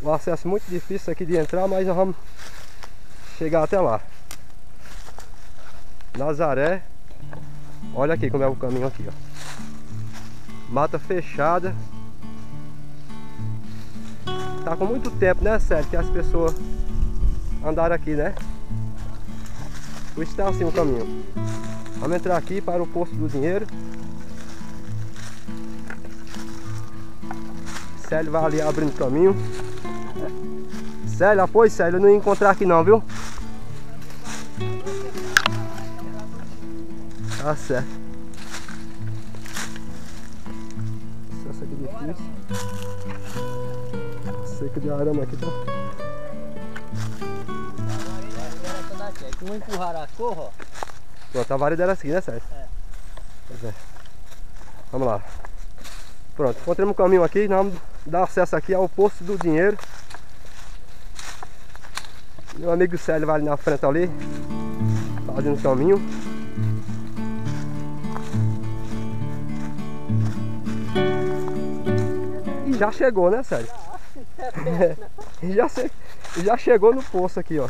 O acesso muito difícil aqui de entrar, mas nós vamos chegar até lá. Nazaré. Olha aqui como é o caminho aqui, ó. Mata fechada. Tá com muito tempo, né, Sérgio, que as pessoas andaram aqui, né? Por isso tá assim o caminho. Vamos entrar aqui para o posto do dinheiro. Célio vai ali abrindo caminho. Célio, apoio, Célio, eu não ia encontrar aqui não, viu? Tá certo. Acesso aqui difícil. Seca de arame aqui, tá? Como empurraram a corra, ó. Pronto, a vareda era assim, né, Sérgio? É. Pois é. Vamos lá. Pronto, encontramos um caminho aqui, nós vamos dar acesso aqui ao posto do dinheiro. Meu amigo Célio vai ali na frente ali, fazendo o caminho. E já chegou, né, Célio? E já, che- já chegou no poço aqui, ó.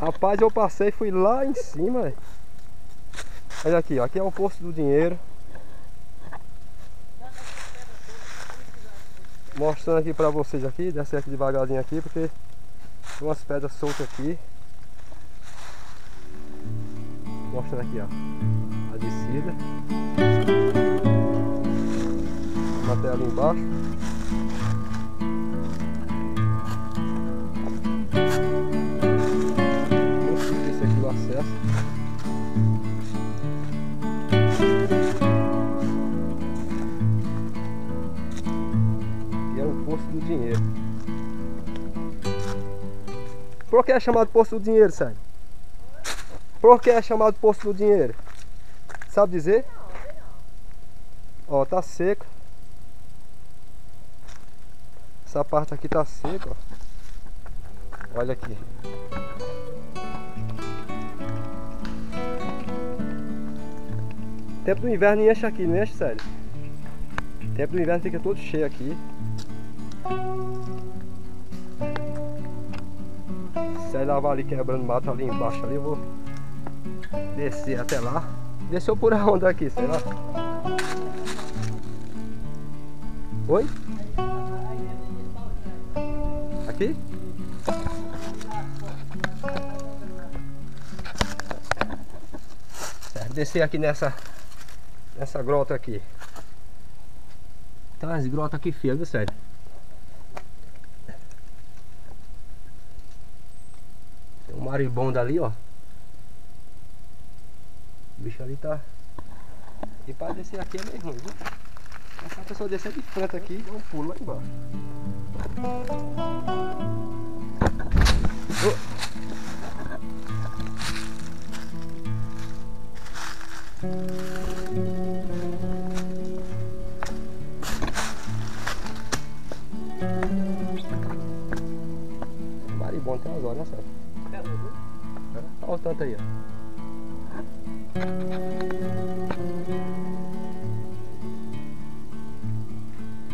Rapaz, eu passei e fui lá em cima. Olha aqui, ó. Aqui é o posto do dinheiro. Mostrando aqui pra vocês aqui, desce aqui devagarzinho aqui, porque tem umas pedras soltas aqui. Mostrando aqui, ó. A descida. Vamos até ali embaixo. O posto do dinheiro. Por que é chamado posto do dinheiro, Sérgio? Por que é chamado posto do dinheiro? Sabe dizer? Ó, tá seco. Essa parte aqui tá seca, ó. Olha aqui. Tempo do inverno enche aqui, não enche, sério? Tempo do inverno fica todo cheio aqui. Sai lá vai ali quebrando mato ali embaixo ali, eu vou descer até lá. Desceu por aonde aqui, sei lá. Oi? Aqui? Certo, descer aqui nessa nessa grota aqui. Tem umas grotas aqui feias, viu, sério? Tem um maribondo ali, ó. O bicho ali tá. E para descer aqui é meio ruim, viu? Mas se a pessoa descer de frente aqui, dá um pulo lá embaixo. Ô. Maribondo Tanto aí, ó.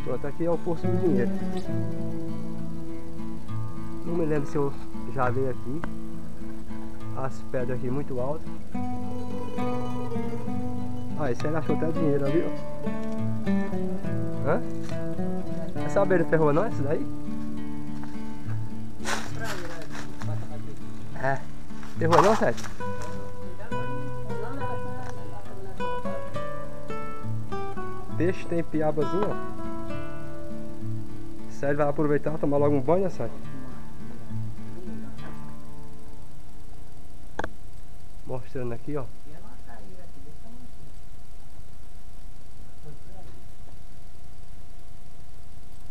Pronto, aqui é o Poço do Dinheiro. Não me lembro se eu já veio aqui. As pedras aqui muito altas. Ah, esse aí achou até dinheiro ali, ó. Hã? Essa beira ferrou não, esse daí? Ferrou não, Sérgio? Peixe tem piabazinho, ó. Sérgio vai aproveitar, tomar logo um banho, né, Sérgio? Mostrando aqui, ó.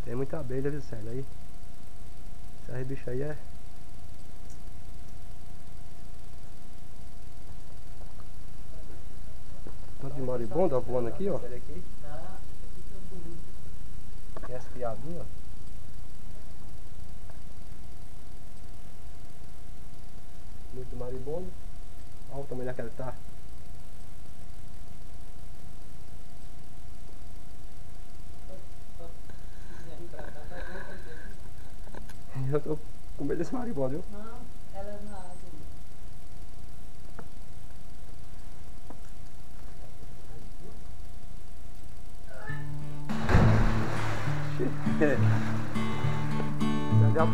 Tem muita abelha, viu, Sérgio? Aí. Esse bicho aí é. Tanto de maribondo voando aqui, ó. Tem as piadinhas, ó. Muito maribondo. Olha o tamanho daquela que tá. Eu tô com medo desse maribondo, viu? Não,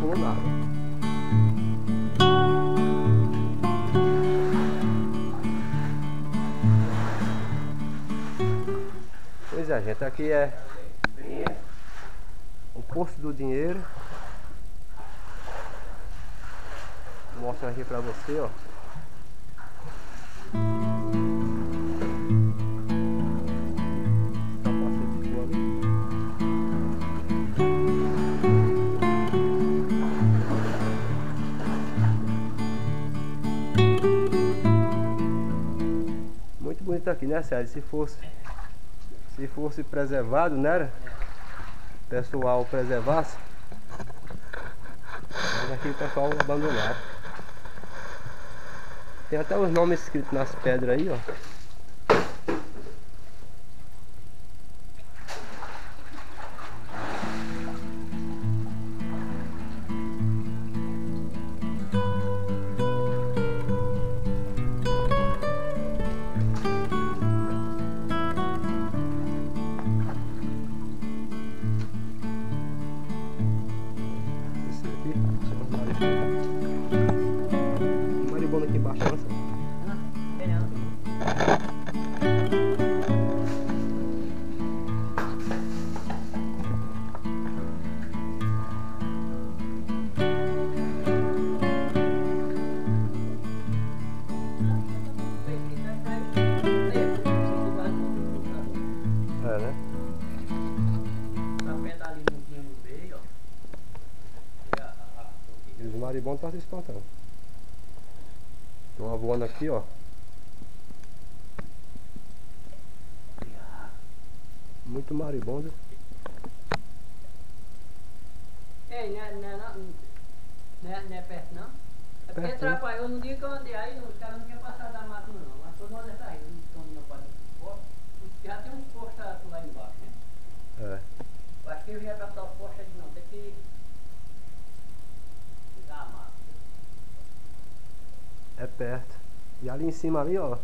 Água. Pois é, gente, aqui é o Poço do Dinheiro. Vou mostrar aqui pra você, ó. Bonito aqui, né, Sérgio? Se fosse, se fosse preservado, né? O pessoal preservasse. Mas aqui o pessoal abandonaram. Tem até os nomes escritos nas pedras aí, ó. Maribondos estão se espantando. Tem uma voando aqui, ó. Muito maribondo. Ei, não é, não, é, não, não, é, não é perto não? É porque atrapalhou no dia que eu andei aí, os caras não tinham passado da máquina não. Mas todo mundo está aí, não estão indo para dentro Já tem uns postos lá embaixo, né? É. Eu acho que eu ia captar os postos ali não, tem que dar a máquina. É perto. E ali em cima ali, ó.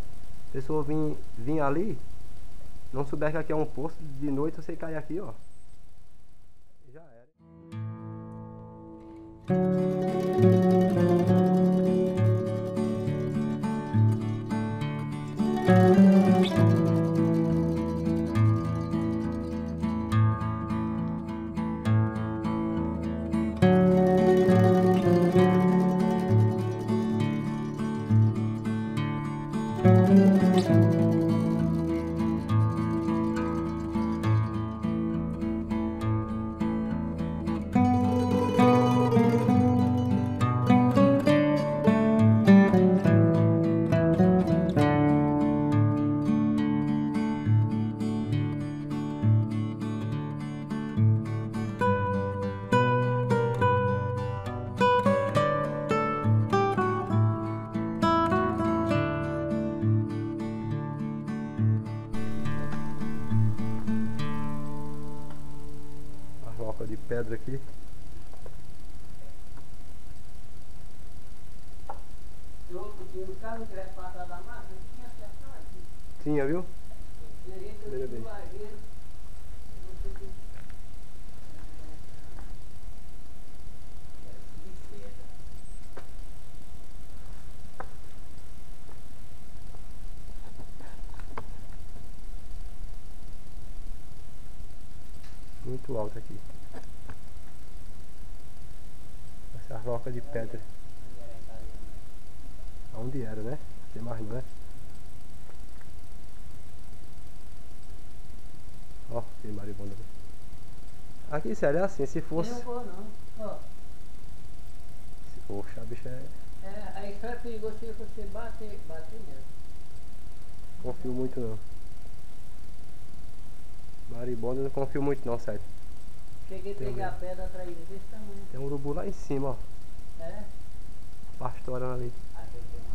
Pessoa vir, vir ali, não souber que aqui é um posto, de noite você cair aqui, ó. Da não tinha acertado. Tinha, viu? Primeira vez. Muito alto aqui. Essa roca de pedra. Onde era, né? Tem mais não é? Ó, tem maribondo ali. Aqui, sério, é assim, se fosse. Não vou não. Ó, Poxa, a bicha é. é, aí só é perigoso se você bater, bater mesmo. Confio muito não. Maribondo eu não confio muito não, sério. Cheguei a Tem pegar mesmo. pedra atraída desse tamanho. Tem um urubu lá em cima, ó. É? Pastorando ali. Eu tenho uma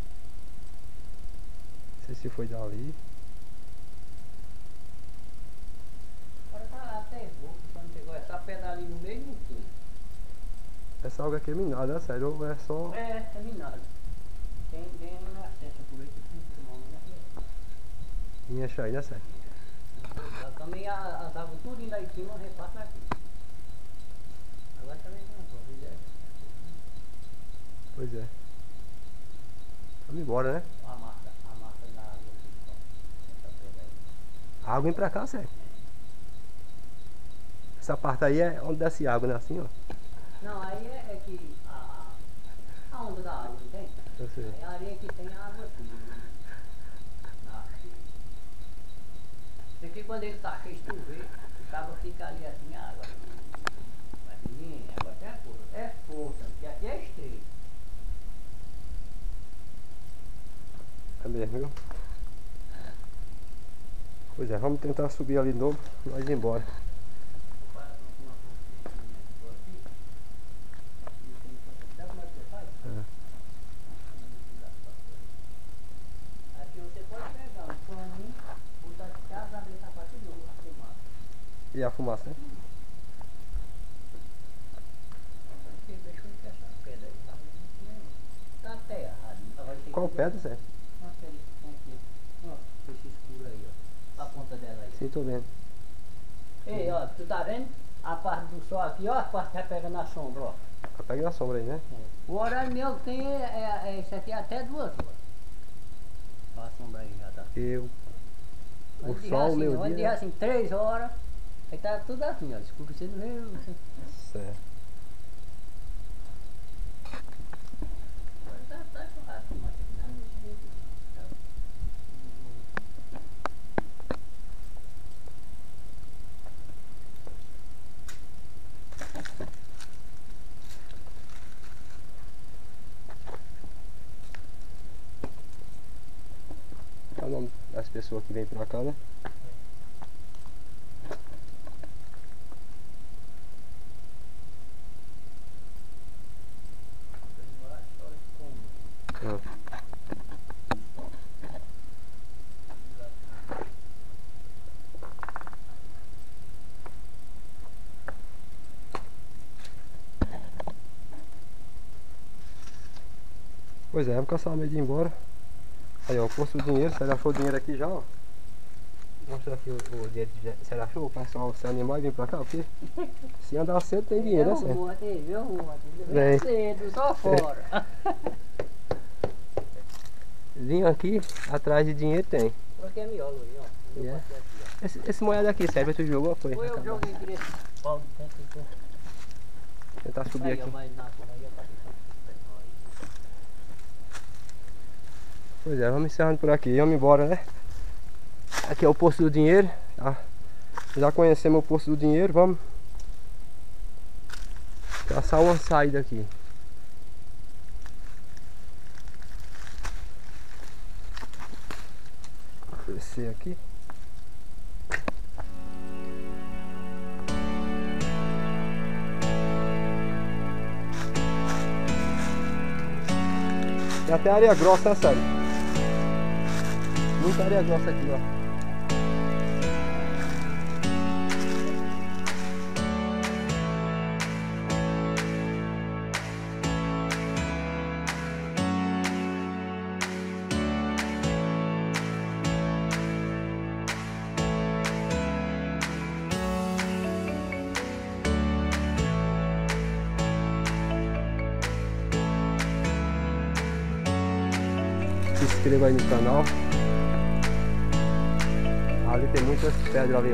Não sei se foi dali. Agora tá até rouco, quando pegou essa pedra ali no meio não tinha. Essa água aqui é minada, é sério. Ou é só. É, é minado. Tem, tem uma nascença por aí que tem que tomar uma Minha aí, né, sério? Também as águas tudo lá em cima repassa aqui. Agora também tem uma coisa. é Pois é. Vamos embora, né? A massa, a massa da água aqui, ó. Essa pedra aí. A água vem pra cá, sério. Essa parte aí é onde desce água, né? Assim, ó. Não, aí é, é que a, a onda da água, não tem? Eu sei. Aí a areia que tem a água aqui. Aqui. Isso aqui quando ele tá cheio de chover, o cabo fica ali assim, a água. Mas menino, agora tem a força. É força, porque aqui é estreito. É mesmo, viu? Pois é, vamos tentar subir ali de novo, nós ir embora. É. Aqui você pode pegar um paninho, Sim, tô vendo. Ei, ó, tu tá vendo? A parte do sol aqui, ó, a parte que vai pegar na sombra, ó. Ah, Pega na sombra aí, né? O horário meu que tem é, é, é esse aqui até duas horas. Ó, a sombra aí já tá. Porque o, Onde sol, assim, meu Onde diz dia. assim, três horas, aí tá tudo assim, ó. Desculpa, você não vê. Certo. Agora tá, tá churrasco, mas aqui não é muito jeito, não. Tá- Das pessoas que vêm pra cá, né? Pois é, vamos caçar meio de ir embora. Aí ó, o do dinheiro, você achou o dinheiro aqui já, ó. Mostra aqui o, o dinheiro que você achou, o pessoal se animar e vir pra cá, porque se andar cedo tem dinheiro, né, vou, eu vou, Vem. cedo, só fora. Vim aqui, atrás de dinheiro tem. Porque é miolo aí, ó. Yeah. aqui, Esse, esse moeda aqui, Sérgio, tu jogou, foi? ó. Foi eu joguei aqui nesse pau de tanto que Tentar subir Aí, ó, aqui. mas na porra aí, eu passei tanto. Pois é, vamos encerrando por aqui. Vamos embora, né? Aqui é o posto do dinheiro. tá? Já conhecemos o posto do dinheiro, vamos caçar uma saída aqui. Descer aqui. Tem até areia grossa, né, sério? Muita areia grossa aqui, ó. Se inscreva aí no canal. Ali tem muitas pedras ali,